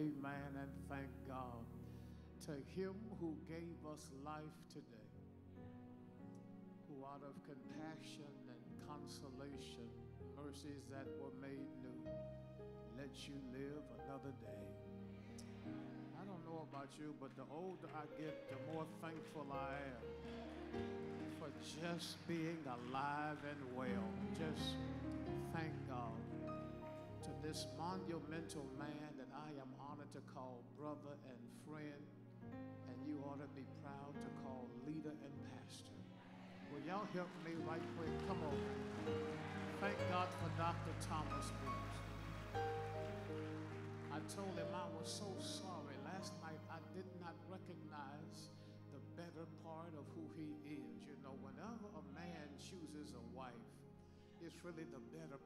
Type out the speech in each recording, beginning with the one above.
amen, and thank God. To him who gave us life today, who out of compassion and consolation, mercies that were made new, let you live another day. I don't know about you, but the older I get, the more thankful I am for just being alive and well. Just thank God to this monumental man to call brother and friend, and you ought to be proud to call leader and pastor. Will y'all help me right quick? Come on. Thank God for Dr. Thomas Booth. I told him I was so sorry. Last night I did not recognize the better part of who he is. You know, whenever a man chooses a wife, it's really the better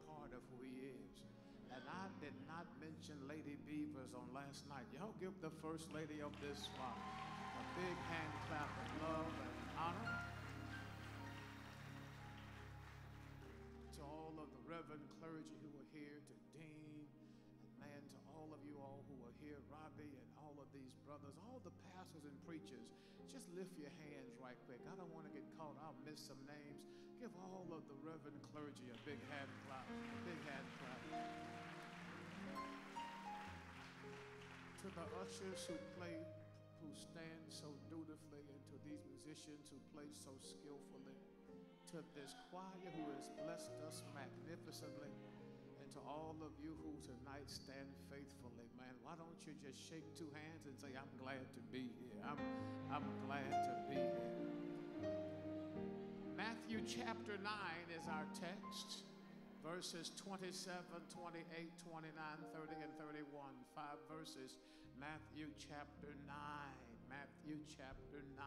not mention Lady Beavers on last night. Y'all give the first lady of this spot a big hand clap of love and honor. To all of the reverend clergy who are here, to Dean, and man, to all of you all who are here, Robbie, and all of these brothers, all the pastors and preachers, just lift your hands right quick. I don't want to get caught. I'll miss some names. Give all of the reverend clergy a big hand clap. A big hand clap. To the ushers who play, who stand so dutifully, and to these musicians who play so skillfully, to this choir who has blessed us magnificently and to all of you who tonight stand faithfully, man, why don't you just shake two hands and say, I'm glad to be here. I'm, I'm glad to be here. Matthew chapter 9 is our text, verses 27, 28, 29, 30, and 31. Five verses. Matthew chapter 9. Matthew chapter 9.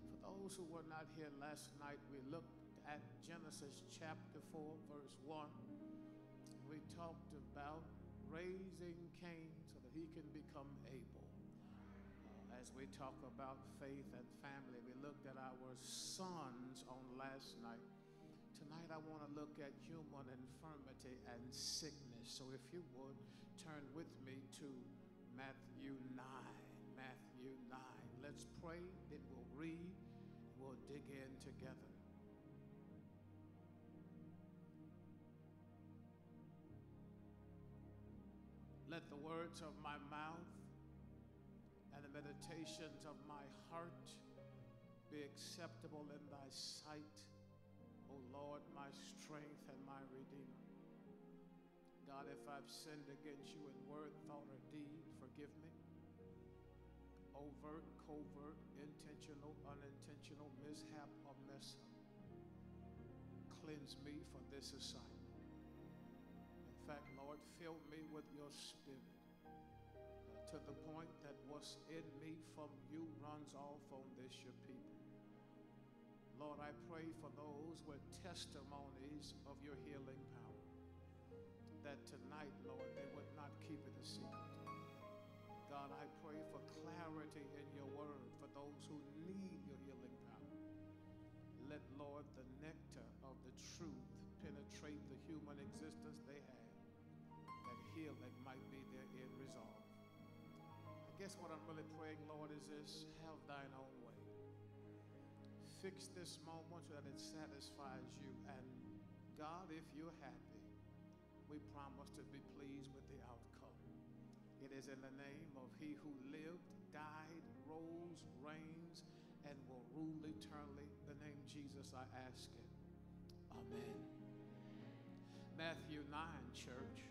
For those who were not here last night, we looked at Genesis chapter 4, verse 1 we talked about raising Cain so that he can become Abel. As we talk about faith and family, we looked at our sons on last night. Tonight, I want to look at human infirmity and sickness. So, if you would, turn with me to Matthew 9. Matthew 9. Let's pray, then we'll read, we'll dig in together. Let the words of my mouth and the meditations of my heart be acceptable in thy sight, O Lord, my strength and my redeemer. God, if I've sinned against you in word, thought, or deed, forgive me. Overt, covert, intentional, unintentional, mishap, or mess up. Cleanse me for this assignment In fact, Lord, fill me with your spirit uh, to the point that what's in me from you runs off on this, your people. Lord, I pray for those with testimonies of your healing power, that tonight, Lord, they would not keep it a secret. Guess what I'm really praying, Lord, is this have thine own way. Fix this moment so that it satisfies you. And God, if you're happy, we promise to be pleased with the outcome. It is in the name of He who lived, died, rose, reigns, and will rule eternally. The name Jesus, I ask it. Amen. Matthew 9, church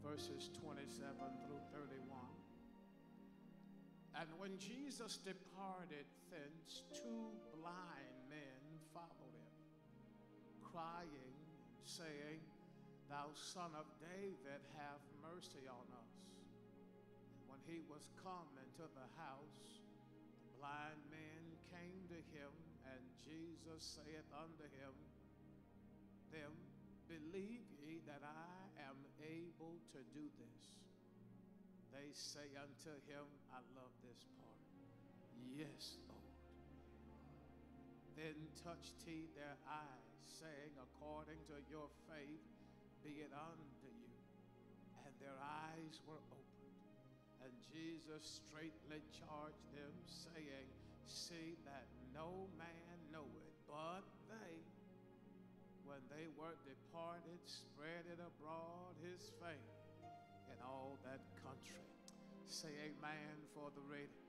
verses 27 through 31. And when Jesus departed thence, two blind men followed him, crying, saying, Thou son of David, have mercy on us. When he was come into the house, the blind men came to him, and Jesus saith unto him, them, Believe ye that I am able to do this? They say unto him, I love this part. Yes, Lord. Then touched he their eyes, saying, According to your faith, be it unto you. And their eyes were opened. And Jesus straightly charged them, saying, See that no man know it, but they, when they were departed, spread it abroad his fame in all that country. Say amen for the reading.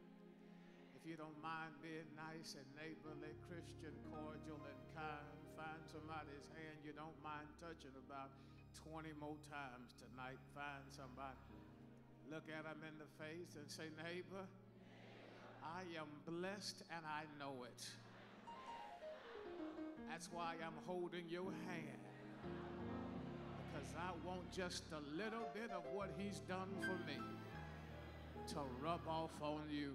If you don't mind being nice and neighborly, Christian, cordial, and kind, find somebody's hand you don't mind touching about 20 more times tonight. Find somebody. Look at them in the face and say, neighbor, I am blessed and I know it. That's why I'm holding your hand. Because I want just a little bit of what he's done for me to rub off on you.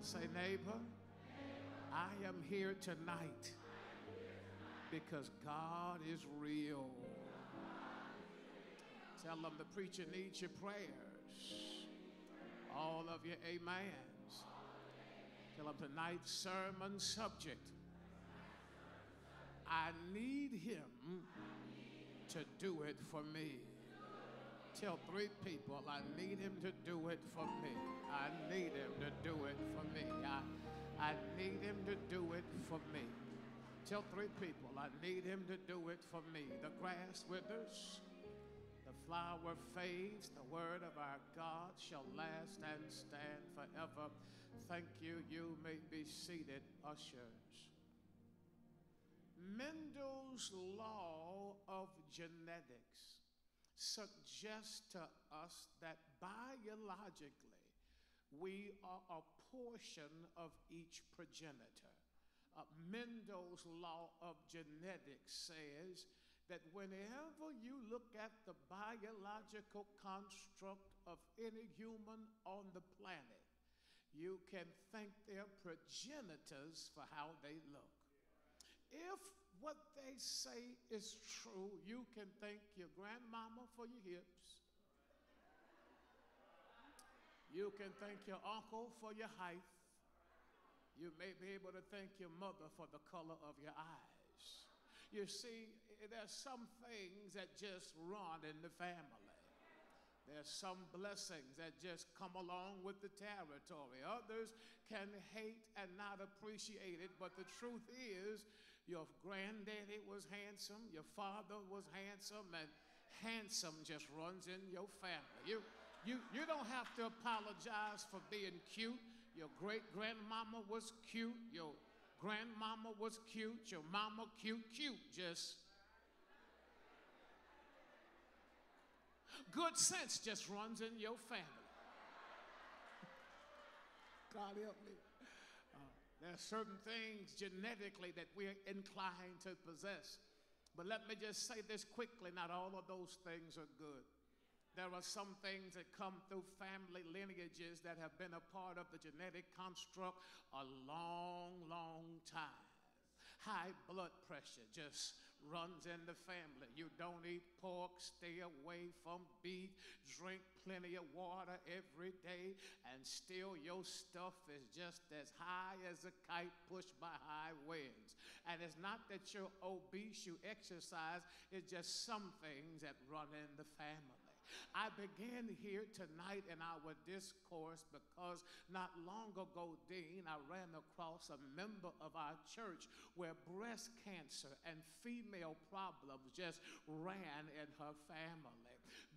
Say, neighbor, I am here tonight because God is real. Tell them the preacher needs your prayers. All of your amens. Tell them tonight's sermon subject. I need him to do it for me. Tell three people, I need him to do it for me. I need him to do it for me. I, I need him to do it for me. Tell three people, I need him to do it for me. The grass withers, the flower fades, the word of our God shall last and stand forever. Thank you. You may be seated, ushers. Mendel's law of genetics suggests to us that biologically we are a portion of each progenitor. Uh, Mendel's law of genetics says that whenever you look at the biological construct of any human on the planet, you can thank their progenitors for how they look. If what they say is true, you can thank your grandmama for your hips. You can thank your uncle for your height. You may be able to thank your mother for the color of your eyes. You see, there's some things that just run in the family. There's some blessings that just come along with the territory. Others can hate and not appreciate it, but the truth is, your granddaddy was handsome, your father was handsome, and handsome just runs in your family. You, you, you don't have to apologize for being cute. Your great grandmama was cute. Your grandmama was cute. Your mama cute, cute. Just good sense just runs in your family. God help me. There are certain things genetically that we're inclined to possess. But let me just say this quickly not all of those things are good. There are some things that come through family lineages that have been a part of the genetic construct a long, long time. High blood pressure just runs in the family. You don't eat pork, stay away from beef, drink plenty of water every day, and still your stuff is just as high as a kite pushed by high winds. And it's not that you're obese, you exercise, it's just some things that run in the family. I began here tonight in our discourse because not long ago, Dean, I ran across a member of our church where breast cancer and female problems just ran in her family.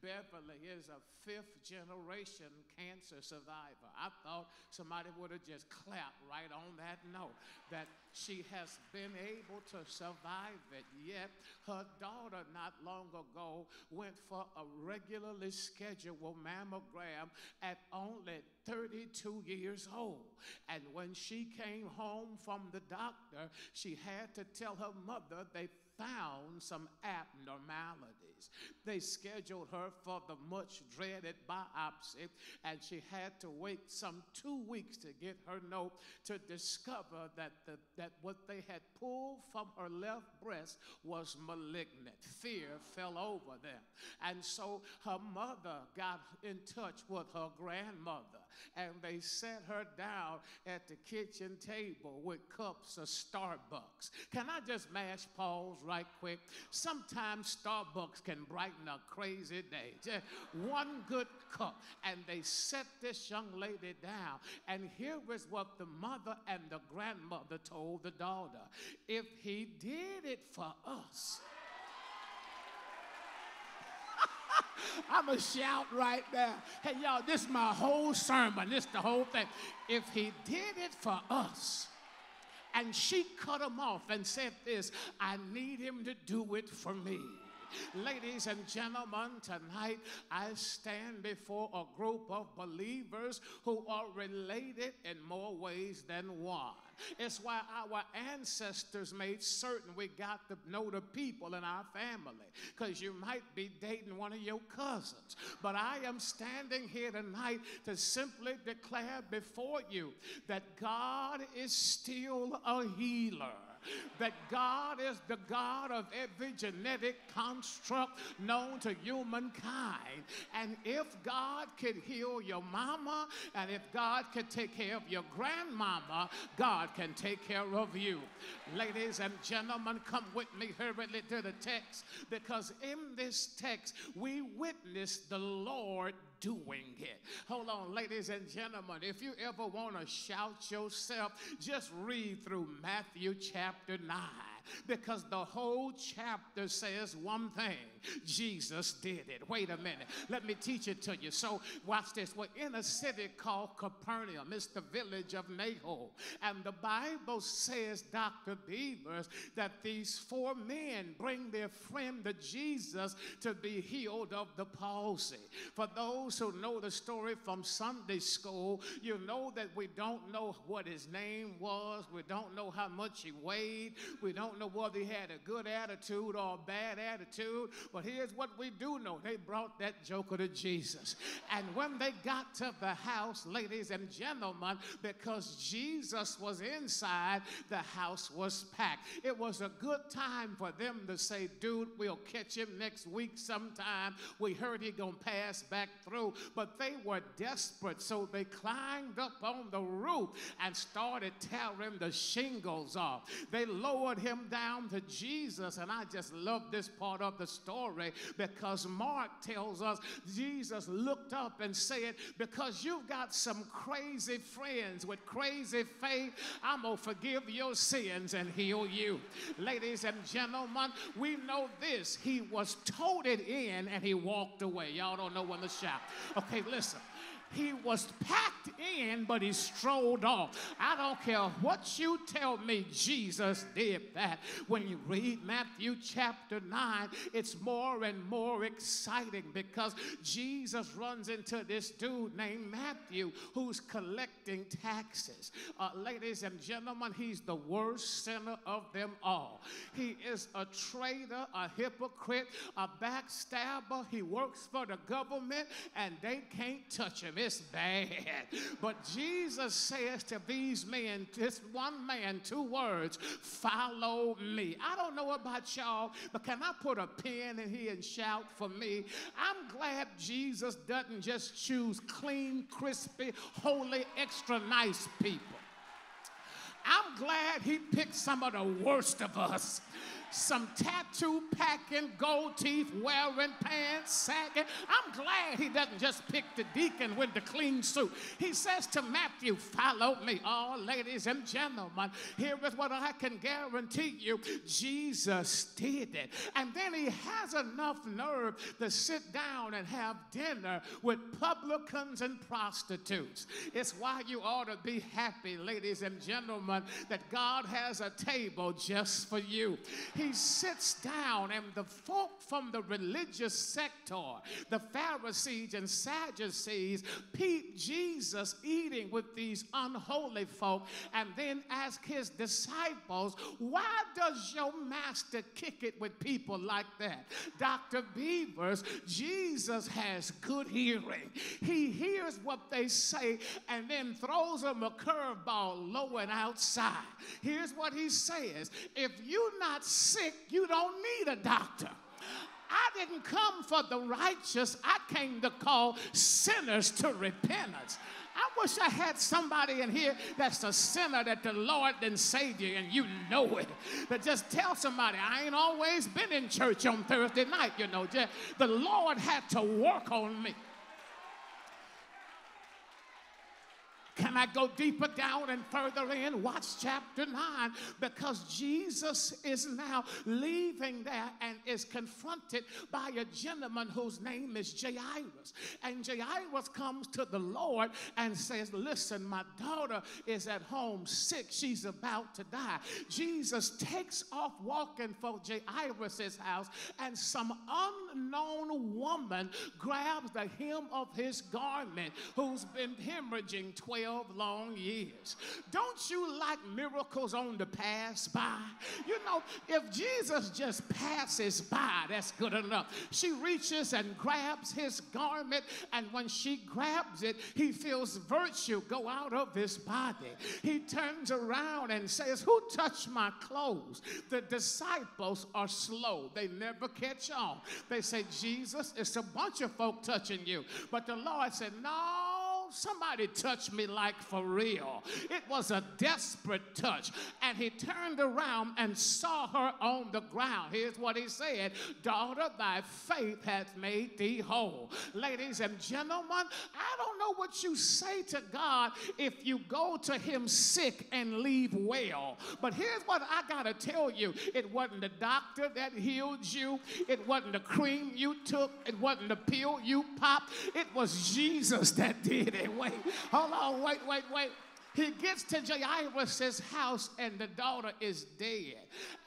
Beverly is a fifth generation cancer survivor. I thought somebody would have just clapped right on that note that she has been able to survive it. Yet her daughter, not long ago, went for a regularly scheduled mammogram at only 32 years old. And when she came home from the doctor, she had to tell her mother they found some They scheduled her for the much dreaded biopsy, and she had to wait some two weeks to get her note to discover that, the, that what they had pulled from her left breast was malignant. Fear fell over them. And so her mother got in touch with her grandmother and they set her down at the kitchen table with cups of Starbucks. Can I just mash pause right quick? Sometimes Starbucks can brighten a crazy day. Just one good cup. And they set this young lady down. And here is what the mother and the grandmother told the daughter if he did it for us, I'm going to shout right now. Hey, y'all, this is my whole sermon. This is the whole thing. If he did it for us, and she cut him off and said this I need him to do it for me. Ladies and gentlemen, tonight I stand before a group of believers who are related in more ways than one. It's why our ancestors made certain we got to know the people in our family. Because you might be dating one of your cousins. But I am standing here tonight to simply declare before you that God is still a healer that God is the God of every genetic construct known to humankind. And if God could heal your mama, and if God could take care of your grandmama, God can take care of you. Ladies and gentlemen, come with me hurriedly to the text because in this text we witness the Lord doing it. Hold on, ladies and gentlemen. If you ever want to shout yourself, just read through Matthew chapter 9 because the whole chapter says one thing Jesus did it. Wait a minute. Let me teach it to you. So, watch this. We're in a city called Capernaum, it's the village of Nahum. And the Bible says, Dr. Beavers, that these four men bring their friend to Jesus to be healed of the palsy. For those who know the story from Sunday school, you know that we don't know what his name was, we don't know how much he weighed, we don't know whether he had a good attitude or a bad attitude. But here's what we do know they brought that joker to Jesus. And when they got to the house, ladies and gentlemen, because Jesus was inside, the house was packed. It was a good time for them to say, dude, we'll catch him next week sometime. We heard he gonna pass back through. But they were desperate, so they climbed up on the roof and started tearing the shingles off. They lowered him down to Jesus, and I just love this part of the story because Mark tells us Jesus looked up and said, Because you've got some crazy friends with crazy faith, I'm going to forgive your sins and heal you. Ladies and gentlemen, we know this. He was toted in and he walked away. Y'all don't know when to shout. Okay, listen. He was packed in, but he strolled off. I don't care what you tell me, Jesus did that. When you read Matthew chapter 9, it's more and more exciting because Jesus runs into this dude named Matthew who's collecting taxes. Uh, ladies and gentlemen, he's the worst sinner of them all. He is a traitor, a hypocrite, a backstabber. He works for the government and they can't touch him it's bad. But Jesus says to these men, this one man, two words, follow me. I don't know about y'all, but can I put a pen in here and shout for me? I'm glad Jesus doesn't just choose clean, crispy, holy, extra nice people. I'm glad he picked some of the worst of us some tattoo packing, gold teeth wearing, pants sagging. I'm glad he doesn't just pick the deacon with the clean suit. He says to Matthew, Follow me. Oh, ladies and gentlemen, here is what I can guarantee you Jesus did it. And then he has enough nerve to sit down and have dinner with publicans and prostitutes. It's why you ought to be happy, ladies and gentlemen, that God has a table just for you sits down, and the folk from the religious sector, the Pharisees and Sadducees, peep Jesus eating with these unholy folk, and then ask his disciples, Why does your master kick it with people like that? Dr. Beavers, Jesus has good hearing. He hears what they say and then throws them a curveball low and outside. Here's what he says If you're not sick, you don't need a doctor. I didn't come for the righteous, I came to call sinners to repentance. I wish I had somebody in here that's a sinner that the Lord didn't save you and you know it. But just tell somebody, I ain't always been in church on Thursday night, you know. Just, the Lord had to work on me. Can I go deeper down and further in? Watch chapter 9 because Jesus is now leaving there and is confronted by a gentleman whose name is Jairus. And Jairus comes to the Lord and says, Listen, my daughter is at home sick. She's about to die. Jesus takes off walking for Jairus' house, and some unknown woman grabs the hem of his garment who's been hemorrhaging 12 12 long years. Don't you like miracles on the pass by? You know, if Jesus just passes by, that's good enough. She reaches and grabs his garment, and when she grabs it, he feels virtue go out of his body. He turns around and says, Who touched my clothes? The disciples are slow, they never catch on. They say, Jesus, it's a bunch of folk touching you. But the Lord said, No somebody touched me like for real. It was a desperate touch. And he turned around and saw her on the ground. Here's what he said Daughter, thy faith hath made thee whole. Ladies and gentlemen, I don't know what you say to God if you go to him sick and leave well. But here's what I got to tell you it wasn't the doctor that healed you, it wasn't the cream you took, it wasn't the pill you popped, it was Jesus that did it wait, hold on, wait, wait, wait. He gets to Jairus' house and the daughter is dead.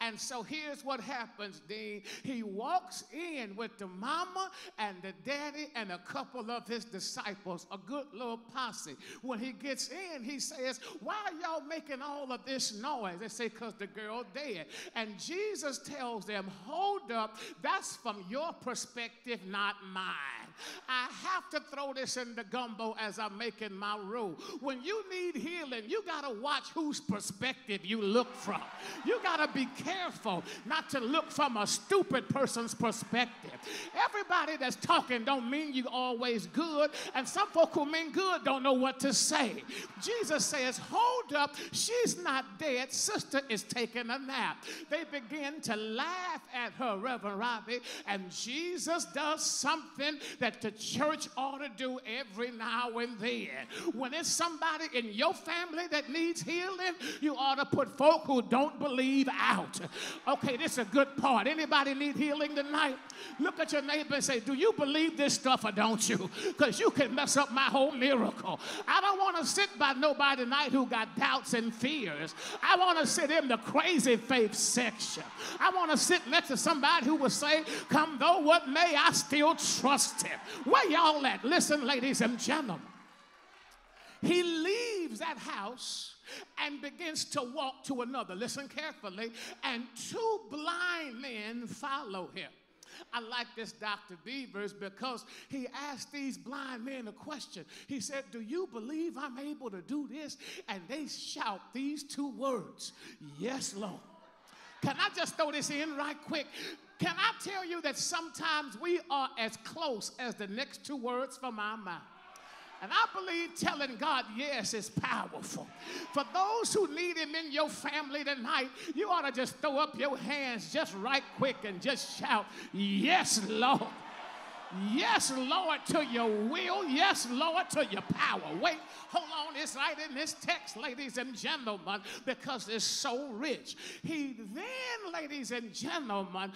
And so here's what happens, Dean. He walks in with the mama and the daddy and a couple of his disciples, a good little posse. When he gets in, he says, Why are y'all making all of this noise? They say, Because the girl dead. And Jesus tells them, Hold up, that's from your perspective, not mine. I have to throw this in the gumbo as I'm making my rule. When you need healing, you got to watch whose perspective you look from. You got to be careful not to look from a stupid person's perspective. Everybody that's talking don't mean you always good, and some folk who mean good don't know what to say. Jesus says, Hold up, she's not dead. Sister is taking a nap. They begin to laugh at her, Reverend Robbie, and Jesus does something that the church ought to do every now and then. When it's somebody in your family that needs healing, you ought to put folk who don't believe out. Okay, this is a good part. Anybody need healing tonight? Look at your neighbor and say, Do you believe this stuff or don't you? Because you can mess up my whole miracle. I don't want to sit by nobody tonight who got doubts and fears. I want to sit in the crazy faith section. I want to sit next to somebody who will say, Come though what may, I still trust him. Where y'all at? Listen, ladies and gentlemen. He leaves that house and begins to walk to another. Listen carefully. And two blind men follow him. I like this Dr. Beavers because he asked these blind men a question. He said, Do you believe I'm able to do this? And they shout these two words Yes, Lord. Can I just throw this in right quick? Can I tell you that sometimes we are as close as the next two words from our mouth? And I believe telling God yes is powerful. For those who need Him in your family tonight, you ought to just throw up your hands just right quick and just shout, Yes, Lord. Yes, Lord, to your will. Yes, Lord, to your power. Wait, hold on. It's right in this text, ladies and gentlemen, because it's so rich. He then, ladies and gentlemen,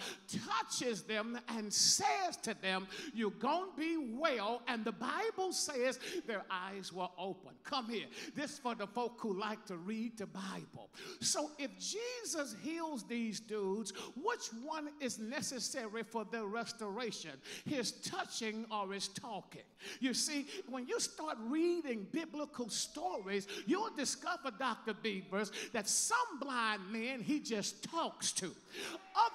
touches them and says to them, You're going to be well. And the Bible says their eyes were open. Come here. This for the folk who like to read the Bible. So if Jesus heals these dudes, which one is necessary for their restoration? His touching or is talking. You see, when you start reading biblical stories, you'll discover, Dr. Beavers, that some blind men he just talks to.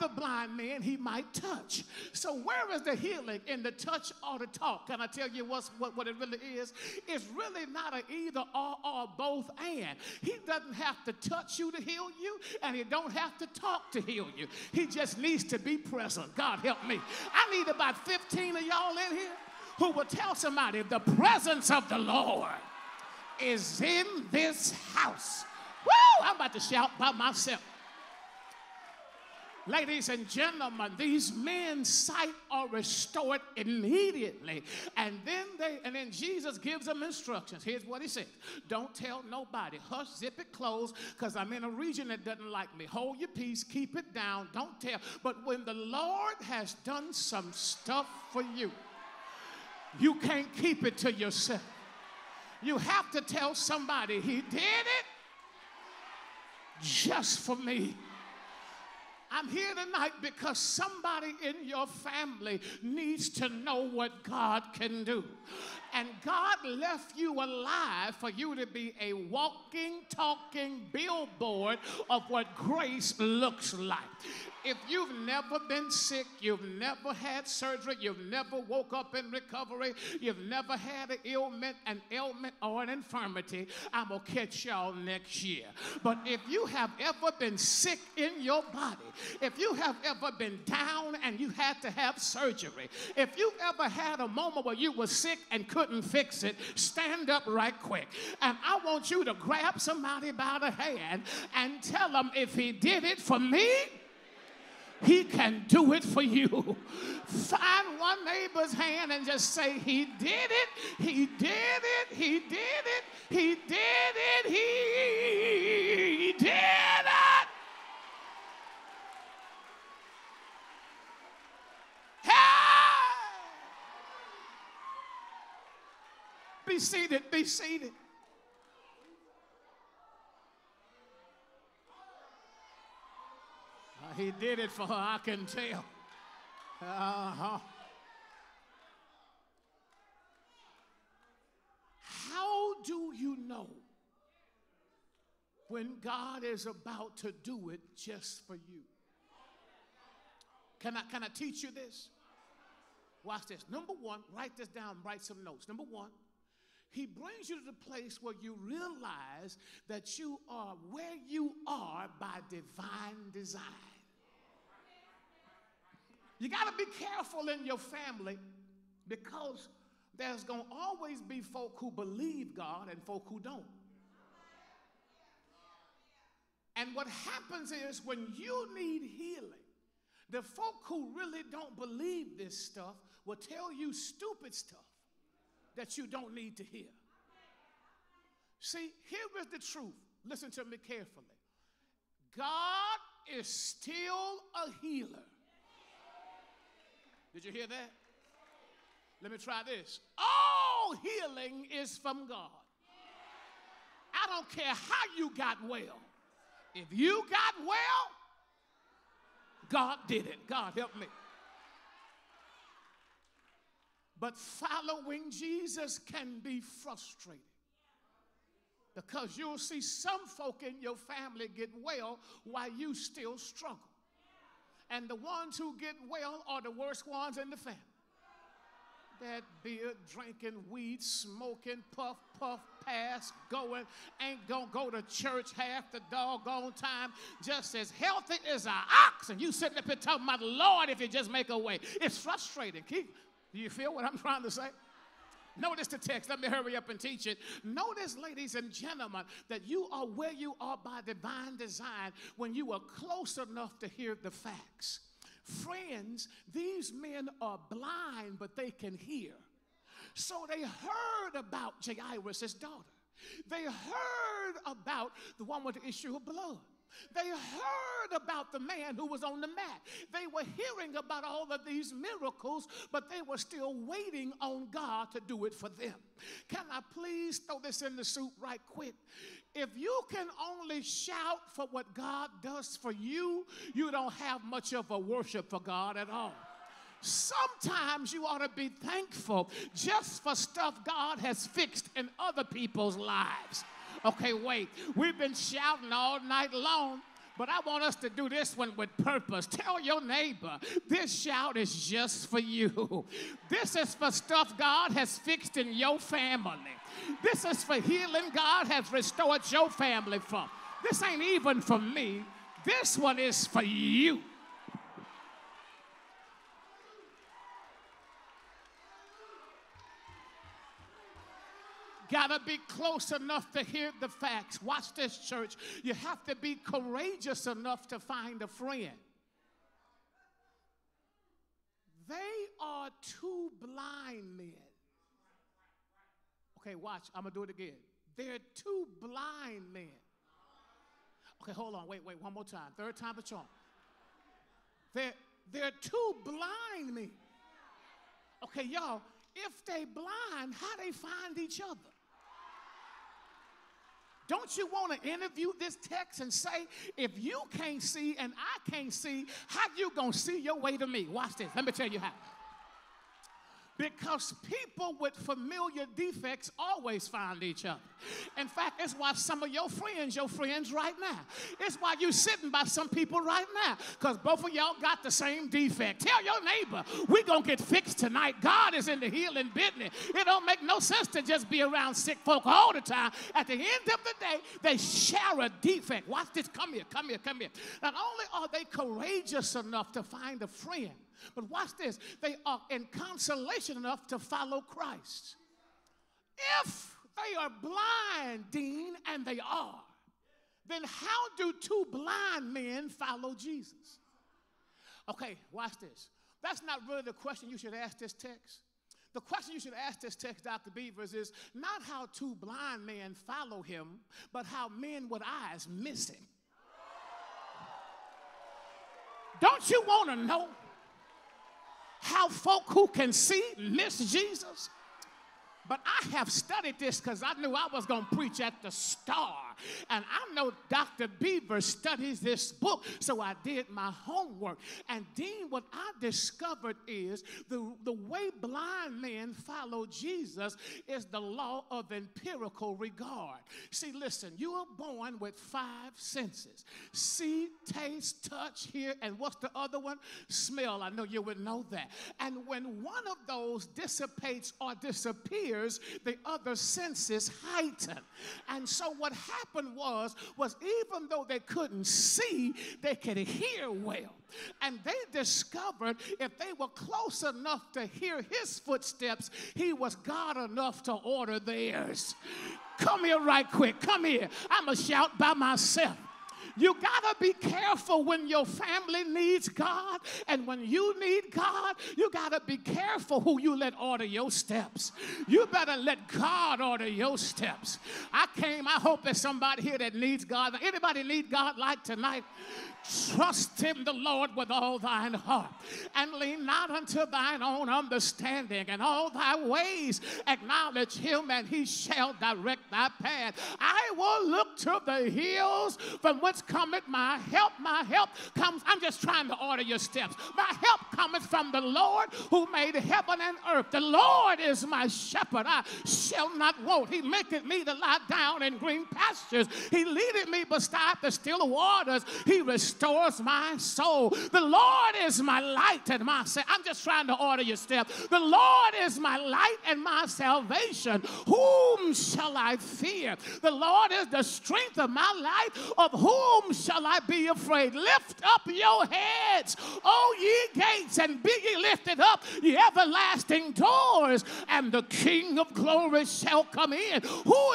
Other blind men he might touch. So, where is the healing in the touch or the talk? Can I tell you what's, what, what it really is? It's really not an either or or both and. He doesn't have to touch you to heal you, and he don't have to talk to heal you. He just needs to be present. God help me. I need about 15 of y'all in here who will tell somebody the presence of the Lord is in this house. Woo! I'm about to shout by myself. Ladies and gentlemen, these men's sight are restored immediately. And then they and then Jesus gives them instructions. Here's what he says. Don't tell nobody. Hush, zip it closed, because I'm in a region that doesn't like me. Hold your peace, keep it down, don't tell. But when the Lord has done some stuff for you, you can't keep it to yourself. You have to tell somebody he did it just for me. I'm here tonight because somebody in your family needs to know what God can do. And God left you alive for you to be a walking, talking billboard of what grace looks like. If you've never been sick, you've never had surgery, you've never woke up in recovery, you've never had an ailment, an ailment or an infirmity, I'm gonna catch y'all next year. But if you have ever been sick in your body, if you have ever been down and you had to have surgery, if you've ever had a moment where you were sick and couldn't fix it, stand up right quick. And I want you to grab somebody by the hand and tell them if he did it for me, he can do it for you. Find one neighbor's hand and just say, He did it, He did it, He did it, He did it, He did it. Hey! Be seated, be seated. He did it for her, I can tell. Uh-huh. How do you know when God is about to do it just for you? Can I, can I teach you this? Watch this. Number one, write this down, write some notes. Number one, he brings you to the place where you realize that you are where you are by divine design. You got to be careful in your family because there's going to always be folk who believe God and folk who don't. And what happens is when you need healing, the folk who really don't believe this stuff will tell you stupid stuff that you don't need to hear. See, here is the truth. Listen to me carefully. God is still a healer. Did you hear that? Let me try this. All healing is from God. I don't care how you got well. If you got well, God did it. God help me. But following Jesus can be frustrating because you'll see some folk in your family get well while you still struggle and the ones who get well are the worst ones in the family. That beer, drinking, weed, smoking, puff, puff, pass, going, ain't gonna go to church half the doggone time, just as healthy as an ox. And you sitting up here talking about, the Lord, if you just make a way. It's frustrating. Keep, do you feel what I'm trying to say? Notice the text. Let me hurry up and teach it. Notice, ladies and gentlemen, that you are where you are by divine design when you are close enough to hear the facts. Friends, these men are blind, but they can hear. So they heard about Jairus' daughter. They heard about the one with the issue of blood. They heard about the man who was on the mat. They were hearing about all of these miracles, but they were still waiting on God to do it for them. Can I please throw this in the soup right quick? If you can only shout for what God does for you, you don't have much of a worship for God at all. Sometimes you ought to be thankful just for stuff God has fixed in other people's lives. Okay, wait. We've been shouting all night long. But I want us to do this one with purpose. Tell your neighbor, this shout is just for you. This is for stuff God has fixed in your family. This is for healing God has restored your family from. This ain't even for me. This one is for you. Got to be close enough to hear the facts. Watch this, church. You have to be courageous enough to find a friend. They are two blind men. Okay, watch. I'm going to do it again. They're two blind men. Okay, hold on. Wait, wait. One more time. Third time the charm. They're, they're two blind men. Okay, y'all, if they blind, how they find each other? Don't you want to interview this text and say, if you can't see and I can't see, how you gonna see your way to me? Watch this. Let me tell you how. Because people with familiar defects always find each other. In fact, it's why some of your friends, your friends right now. It's why you're sitting by some people right now. Because both of y'all got the same defect. Tell your neighbor, we gonna get fixed tonight. God is in the healing business. It don't make no sense to just be around sick folk all the time. At the end of the day, they share a defect. Watch this. Come here, come here, come here. Not only are they courageous enough to find a friend, but watch this they are in consolation enough to follow Christ. If they are blind, Dean, and they are, then how do two blind men follow Jesus? Okay, watch this. That's not really the question you should ask this text. The question you should ask this text, Dr. Beavers, is not how two blind men follow him, but how men with eyes miss him. Don't you want to know how folk who can see miss Jesus? But I have studied this because I knew I was going to preach at the star. And I know Dr. Beaver studies this book, so I did my homework. And Dean, what I discovered is the, the way blind men follow Jesus is the law of empirical regard. See, listen, you are born with five senses see, taste, touch, hear, and what's the other one? Smell. I know you would know that. And when one of those dissipates or disappears, the other senses heighten. And so what happened was, was even though they couldn't see, they could hear well. And they discovered if they were close enough to hear his footsteps, he was God enough to order theirs. Come here right quick. Come here. I'm to shout by myself. You got to be careful when your family needs God and when you need God, you got to be careful who you let order your steps. You better let God order your steps. I came, I hope there's somebody here that needs God. Anybody need God like tonight? Trust him, the Lord, with all thine heart, and lean not unto thine own understanding. And all thy ways acknowledge him, and he shall direct thy path. I will look to the hills from whence cometh my help. My help comes, I'm just trying to order your steps. My help cometh from the Lord who made heaven and earth. The Lord is my shepherd. I shall not want. He maketh me to lie down in green pastures. He leadeth me beside the still waters. He restores my soul. The Lord is my light and my sa- I'm just trying to order your step. The Lord is my light and my salvation. Whom shall I fear? The Lord is the strength of my life. Of whom shall I be afraid? Lift up your heads, O ye gates, and be ye lifted up, ye everlasting doors, and the King of glory shall come in. Who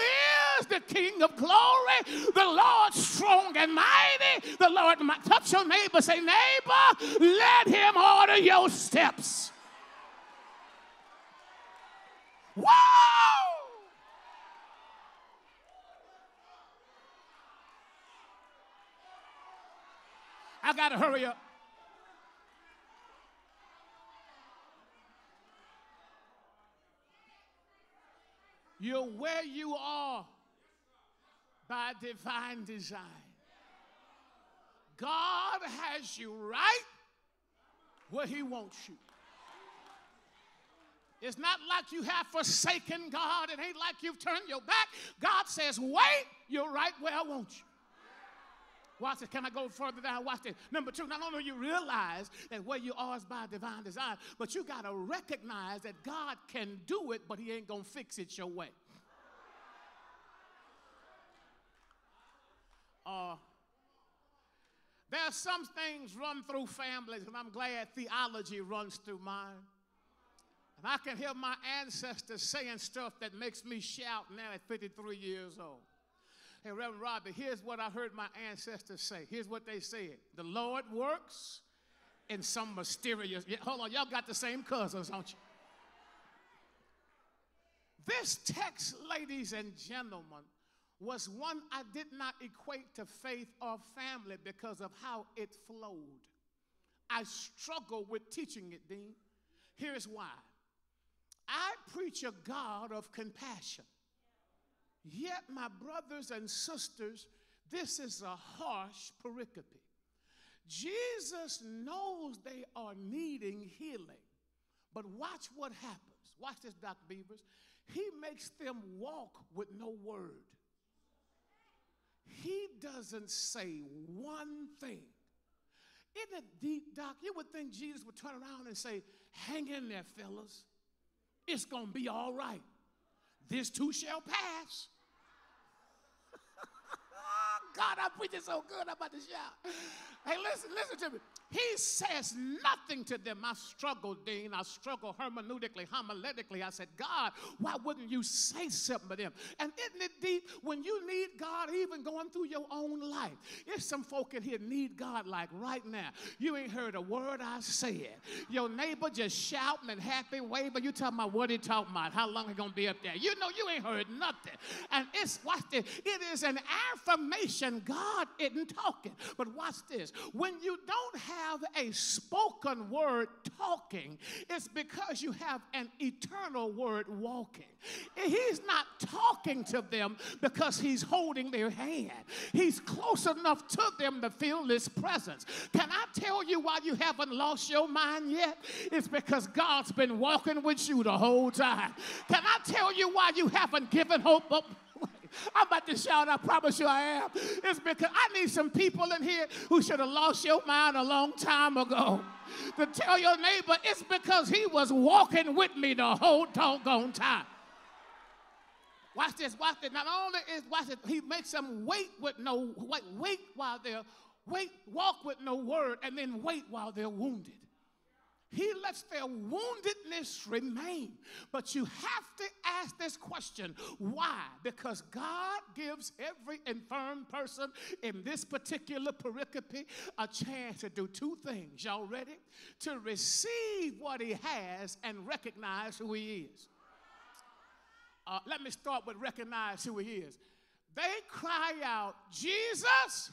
is the King of glory? The Lord strong and mighty, the Lord touch your neighbor. Say, neighbor, let him order your steps. Whoa! I got to hurry up. You're where you are by divine design. God has you right where He wants you. It's not like you have forsaken God. It ain't like you've turned your back. God says, wait, you're right where I want you. Watch this. Can I go further down? Watch this. Number two, not only you realize that where you are is by divine design, but you got to recognize that God can do it, but He ain't going to fix it your way. Uh, there are some things run through families, and I'm glad theology runs through mine. And I can hear my ancestors saying stuff that makes me shout now at 53 years old. Hey, Reverend Robbie, here's what I heard my ancestors say. Here's what they said The Lord works in some mysterious. Yeah, hold on, y'all got the same cousins, don't you? This text, ladies and gentlemen, was one I did not equate to faith or family because of how it flowed. I struggle with teaching it, Dean. Here's why I preach a God of compassion. Yet, my brothers and sisters, this is a harsh pericope. Jesus knows they are needing healing. But watch what happens. Watch this, Dr. Beavers. He makes them walk with no word. He doesn't say one thing. Isn't it deep, Doc? You would think Jesus would turn around and say, Hang in there, fellas. It's going to be all right. This too shall pass. God, I'm preaching so good, I'm about to shout. Hey, listen, listen to me. He says nothing to them. I struggle, Dean. I struggle hermeneutically, homiletically. I said, God, why wouldn't you say something to them? And isn't it deep when you need God, even going through your own life? If some folk in here need God like right now. You ain't heard a word I said. Your neighbor just shouting and happy, waving. You talking about what he talking about? How long he gonna be up there? You know you ain't heard nothing. And it's watch this. It is an affirmation. God isn't talking. But watch this. When you don't have have a spoken word talking, it's because you have an eternal word walking. He's not talking to them because he's holding their hand. He's close enough to them to feel his presence. Can I tell you why you haven't lost your mind yet? It's because God's been walking with you the whole time. Can I tell you why you haven't given hope up? I'm about to shout, I promise you I am. It's because I need some people in here who should have lost your mind a long time ago. To tell your neighbor, it's because he was walking with me the whole doggone time. Watch this, watch this. Not only is watch this, he makes them wait with no wait, wait while they're wait, walk with no word, and then wait while they're wounded. He lets their woundedness remain. But you have to ask this question why? Because God gives every infirm person in this particular pericope a chance to do two things. Y'all ready? To receive what he has and recognize who he is. Uh, let me start with recognize who he is. They cry out, Jesus,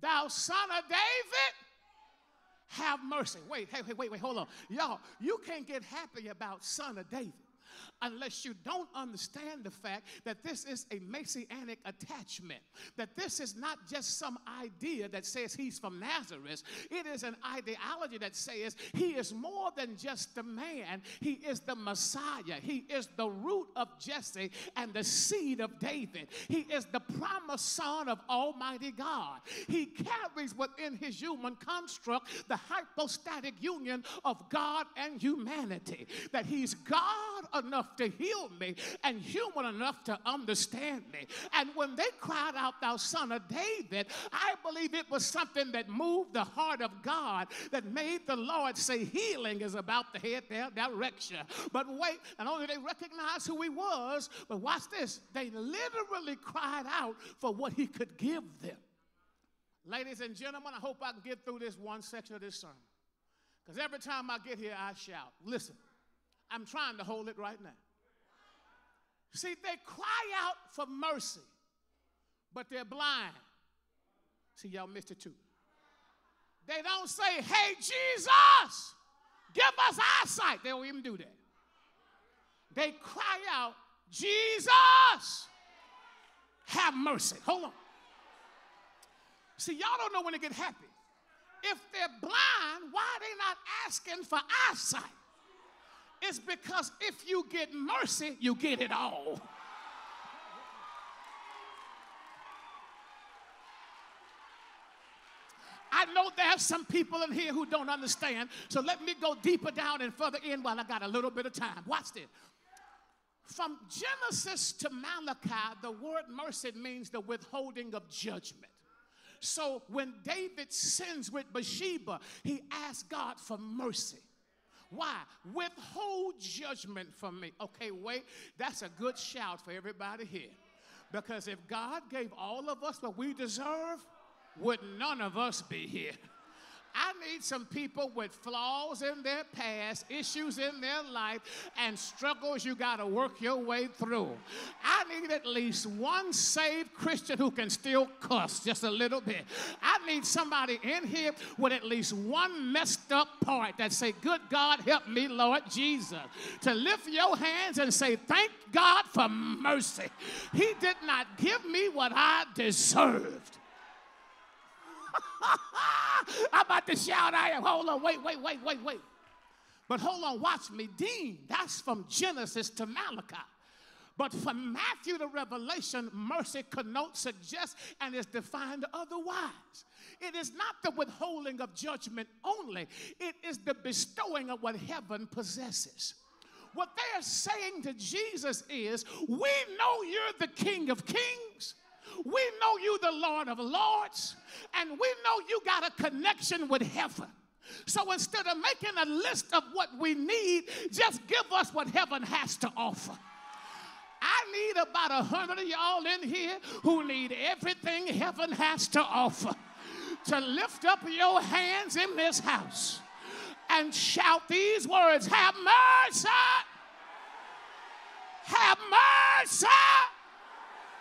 thou son of David have mercy. Wait, hey, wait, wait, hold on. Y'all, you can't get happy about son of David unless you don't understand the fact that this is a messianic attachment. That this is not just some idea that says he's from Nazareth, it is an ideology that says he is more than just a man, he is the Messiah, he is the root of Jesse and the seed of David, he is the promised son of Almighty God. He carries within his human construct the hypostatic union of God and humanity, that he's God enough to heal me and human enough to understand me. And when they cried out, Thou son of David, I believe it was something that moved the heart of God that made the Lord say, Healing is about to head their direction. But wait, and only they recognized who he was, but watch this. They literally cried out for what he could give them. Ladies and gentlemen, I hope I can get through this one section of this sermon. Because every time I get here, I shout. Listen, I'm trying to hold it right now. See, they cry out for mercy, but they're blind. See, y'all missed it too. They don't say, Hey, Jesus, give us eyesight. They don't even do that. They cry out, Jesus, have mercy. Hold on. See, y'all don't know when to get happy. If they're blind, why are they not asking for eyesight? It's because if you get mercy, you get it all. I know there's some people in here who don't understand, so let me go deeper down and further in while I got a little bit of time. Watch this. From Genesis to Malachi, the word mercy means the withholding of judgment. So when David sins with Bathsheba, he asks God for mercy. Why? Withhold judgment from me. Okay, wait. That's a good shout for everybody here. Because if God gave all of us what we deserve, would none of us be here? I need some people with flaws in their past, issues in their life, and struggles you got to work your way through. I need at least one saved Christian who can still cuss just a little bit. I need somebody in here with at least one messed up part that say, "Good God, help me, Lord Jesus." To lift your hands and say, "Thank God for mercy. He did not give me what I deserved." I'm about to shout, I am. Hold on, wait, wait, wait, wait, wait. But hold on, watch me. Dean, that's from Genesis to Malachi. But from Matthew to Revelation, mercy connotes, suggests, and is defined otherwise. It is not the withholding of judgment only, it is the bestowing of what heaven possesses. What they are saying to Jesus is, We know you're the King of Kings. We know you the Lord of Lords, and we know you got a connection with heaven. So instead of making a list of what we need, just give us what heaven has to offer. I need about a hundred of y'all in here who need everything heaven has to offer to lift up your hands in this house and shout these words Have mercy! Have mercy!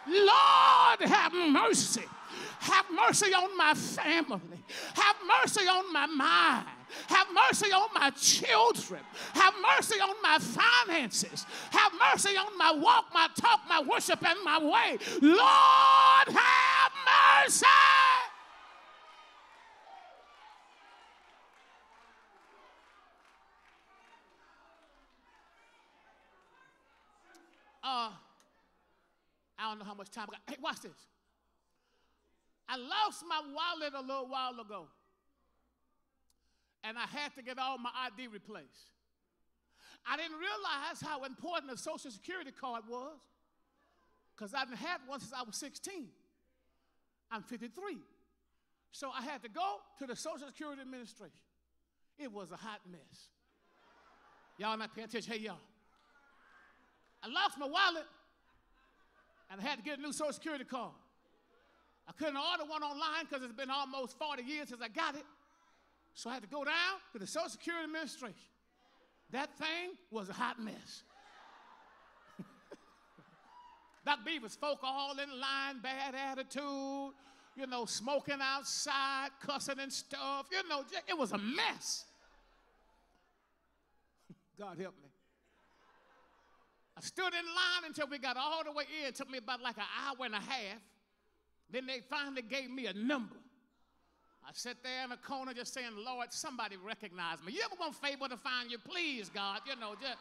Lord, have mercy. Have mercy on my family. Have mercy on my mind. Have mercy on my children. Have mercy on my finances. Have mercy on my walk, my talk, my worship, and my way. Lord, have mercy. Uh, I don't know how much time I got. Hey, watch this. I lost my wallet a little while ago. And I had to get all my ID replaced. I didn't realize how important a social security card was because I have had one since I was 16. I'm 53. So I had to go to the Social Security Administration. It was a hot mess. Y'all not paying attention. Hey, y'all. I lost my wallet and I had to get a new Social Security card. I couldn't order one online because it's been almost 40 years since I got it. So I had to go down to the Social Security Administration. That thing was a hot mess. Doc Beavers, folk all in line, bad attitude, you know, smoking outside, cussing and stuff. You know, it was a mess. God help me. I stood in line until we got all the way in. It took me about like an hour and a half. Then they finally gave me a number. I sat there in a corner just saying, Lord, somebody recognize me. You ever want favor to find you? Please, God, you know, just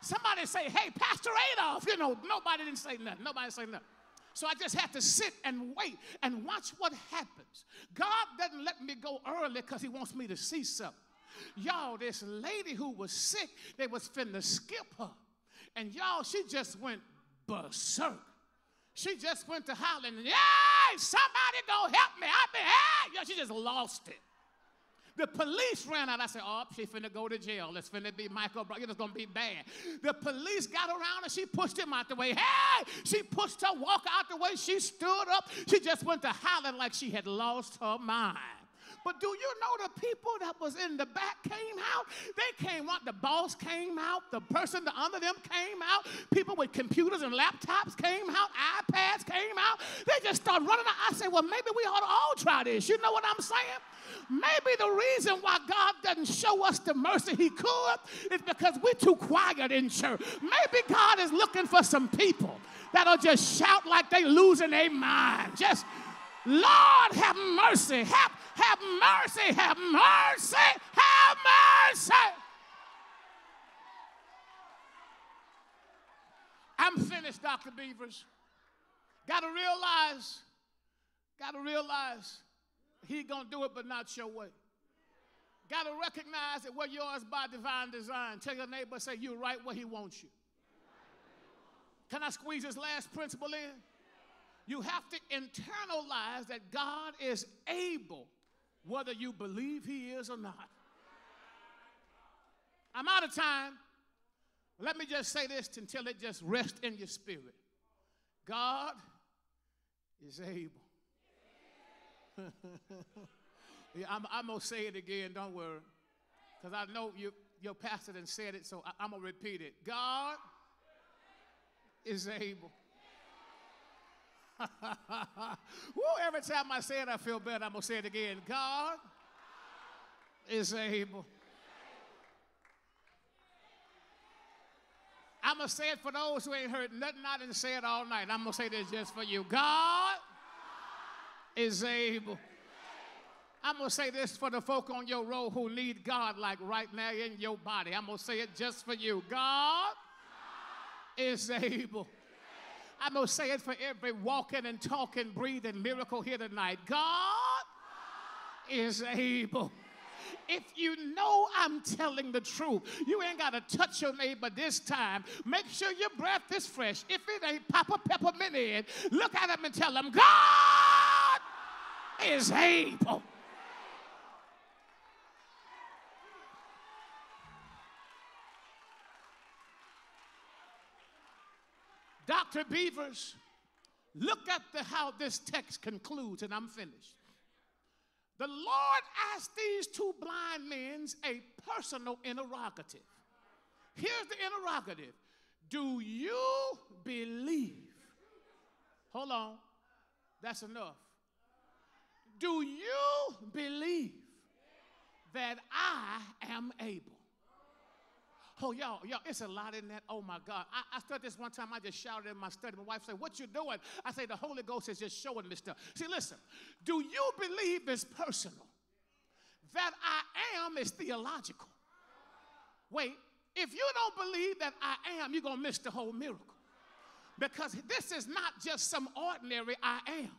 somebody say, hey, Pastor Adolph. You know, nobody didn't say nothing. Nobody say nothing. So I just have to sit and wait and watch what happens. God doesn't let me go early because he wants me to see something. Y'all, this lady who was sick, they was finna skip her. And y'all, she just went berserk. She just went to hollering, Yay, somebody go help me. I've been, hey. Yeah, she just lost it. The police ran out. I said, Oh, she finna go to jail. It's finna be Michael Brown. It's gonna be bad. The police got around and she pushed him out the way. Hey! She pushed her walk out the way. She stood up. She just went to hollering like she had lost her mind. But do you know the people that was in the back came out? They came out. The boss came out. The person under them came out. People with computers and laptops came out. iPads came out. They just started running out. I said, well, maybe we ought to all try this. You know what I'm saying? Maybe the reason why God doesn't show us the mercy He could is because we're too quiet in church. Maybe God is looking for some people that'll just shout like they losing their mind. Just, Lord, have mercy. Have have mercy, have mercy, have mercy. I'm finished, Dr. Beavers. Got to realize, got to realize he gonna do it, but not your way. Got to recognize that we're yours by divine design. Tell your neighbor, say you're right where he wants you. Can I squeeze this last principle in? You have to internalize that God is able whether you believe he is or not. I'm out of time. Let me just say this until it just rests in your spirit. God is able. yeah, I'm, I'm going to say it again, don't worry. Because I know you, your pastor done said it, so I, I'm going to repeat it. God is able. Woo, every time I say it, I feel better. I'm going to say it again. God is able. I'm going to say it for those who ain't heard nothing. I didn't say it all night. I'm going to say this just for you. God is able. I'm going to say this for the folk on your road who need God like right now in your body. I'm going to say it just for you. God is able. I'm going to say it for every walking and talking, breathing miracle here tonight. God is able. If you know I'm telling the truth, you ain't got to touch your neighbor this time. Make sure your breath is fresh. If it ain't Papa Peppermint in, look at him and tell him, God is able. Dr. Beavers, look at the, how this text concludes, and I'm finished. The Lord asked these two blind men a personal interrogative. Here's the interrogative Do you believe? Hold on, that's enough. Do you believe that I am able? Oh, y'all, y'all, it's a lot in that. Oh my God. I, I studied this one time. I just shouted in my study. My wife said, What you doing? I say, The Holy Ghost is just showing me stuff. See, listen, do you believe it's personal? That I am is theological. Wait, if you don't believe that I am, you're going to miss the whole miracle. Because this is not just some ordinary I am.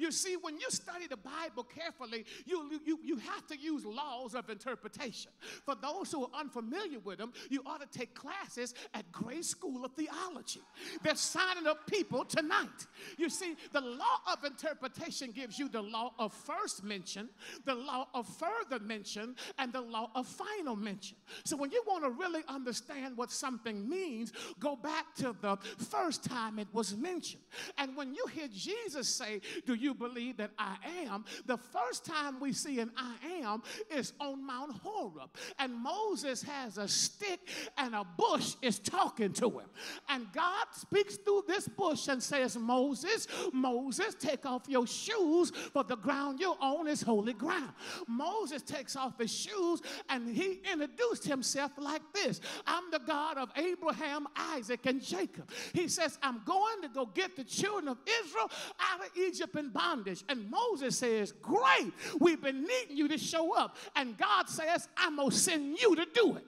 You see, when you study the Bible carefully, you, you, you have to use laws of interpretation. For those who are unfamiliar with them, you ought to take classes at Grace School of Theology. They're signing up people tonight. You see, the law of interpretation gives you the law of first mention, the law of further mention, and the law of final mention. So when you want to really understand what something means, go back to the first time it was mentioned. And when you hear Jesus say, Do you you believe that I am, the first time we see an I am is on Mount Horeb. And Moses has a stick and a bush is talking to him. And God speaks through this bush and says, Moses, Moses, take off your shoes, for the ground you're on is holy ground. Moses takes off his shoes and he introduced himself like this I'm the God of Abraham, Isaac, and Jacob. He says, I'm going to go get the children of Israel out of Egypt and bondage. And Moses says, Great, we've been needing you to show up. And God says, I'm going to send you to do it.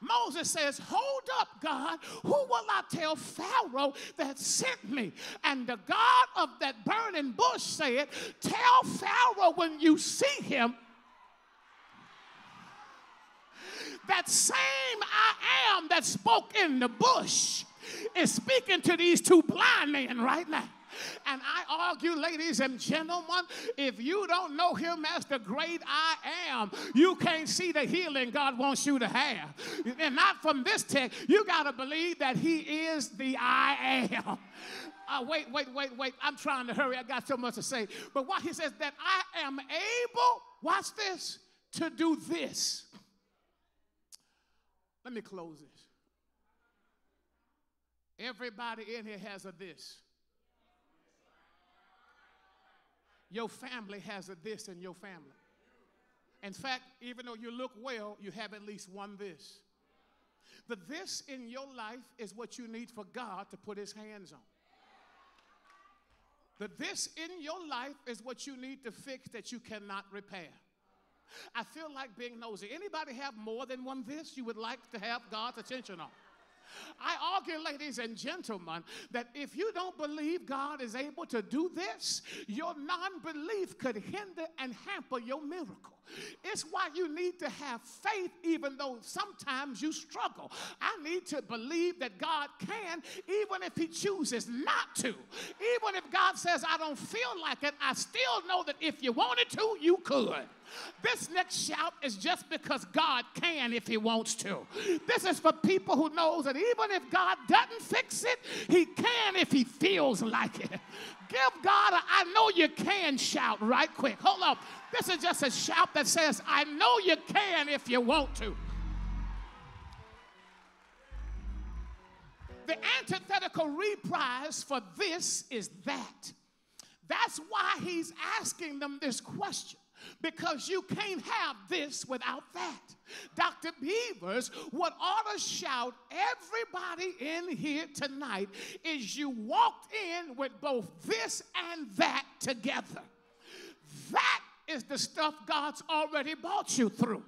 Moses says, Hold up, God. Who will I tell Pharaoh that sent me? And the God of that burning bush said, Tell Pharaoh when you see him that same I am that spoke in the bush is speaking to these two blind men right now. And I argue, ladies and gentlemen, if you don't know him as the great I am, you can't see the healing God wants you to have. And not from this text, you got to believe that he is the I am. Uh, wait, wait, wait, wait. I'm trying to hurry. I got so much to say. But what he says that I am able, watch this, to do this. Let me close this. Everybody in here has a this. Your family has a this in your family. In fact, even though you look well, you have at least one this. The this in your life is what you need for God to put his hands on. The this in your life is what you need to fix that you cannot repair. I feel like being nosy. Anybody have more than one this you would like to have God's attention on? I argue, ladies and gentlemen, that if you don't believe God is able to do this, your non belief could hinder and hamper your miracle. It's why you need to have faith, even though sometimes you struggle. I need to believe that God can, even if He chooses not to. Even if God says, I don't feel like it, I still know that if you wanted to, you could. This next shout is just because God can if he wants to. This is for people who knows that even if God doesn't fix it, he can if he feels like it. Give God a I know you can shout right quick. Hold up. This is just a shout that says, I know you can if you want to. The antithetical reprise for this is that. That's why he's asking them this question because you can't have this without that. Dr. Beavers, what ought to shout everybody in here tonight is you walked in with both this and that together. That is the stuff God's already brought you through.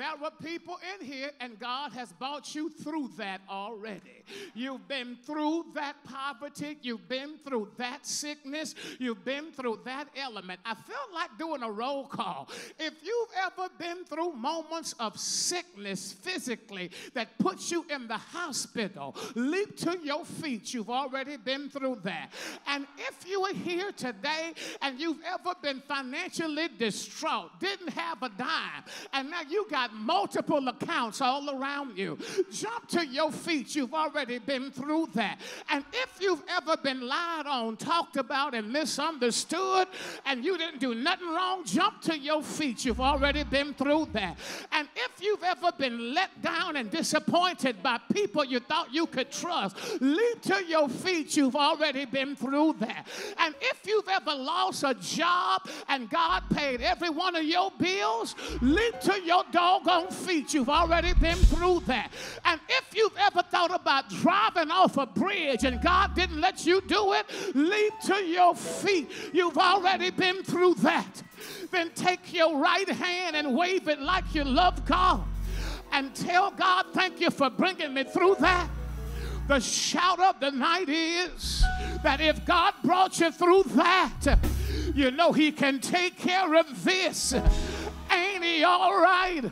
There were people in here, and God has brought you through that already. You've been through that poverty, you've been through that sickness, you've been through that element. I feel like doing a roll call. If you've ever been through moments of sickness physically that puts you in the hospital, leap to your feet. You've already been through that. And if you are here today and you've ever been financially distraught, didn't have a dime, and now you got multiple accounts all around you. Jump to your feet. You've already been through that. And if you've ever been lied on, talked about, and misunderstood, and you didn't do nothing wrong, jump to your feet. You've already been through that. And if you've ever been let down and disappointed by people you thought you could trust, leap to your feet. You've already been through that. And if you've ever lost a job and God paid every one of your bills, leap to your dog doggone feet. You've already been through that. And if you've ever thought about driving off a bridge and God didn't let you do it, leap to your feet. You've already been through that. Then take your right hand and wave it like you love God and tell God, Thank you for bringing me through that. The shout of the night is that if God brought you through that, you know He can take care of this. Ain't He all right?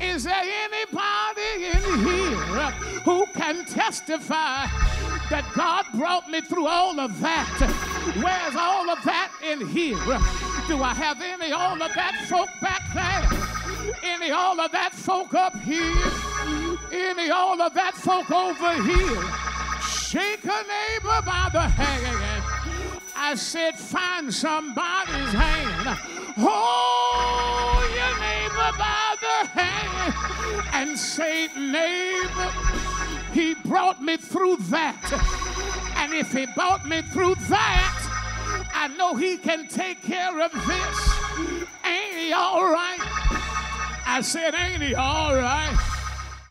Is there anybody in here who can testify that God brought me through all of that? Where's all of that in here? Do I have any all of that folk back there? Any all of that folk up here? Any all of that folk over here? Shake a neighbor by the hand. I said, find somebody's hand. Hold your neighbor by the hand and say, neighbor, he brought me through that. And if he brought me through that, I know he can take care of this. Ain't he all right? I said, ain't he all right?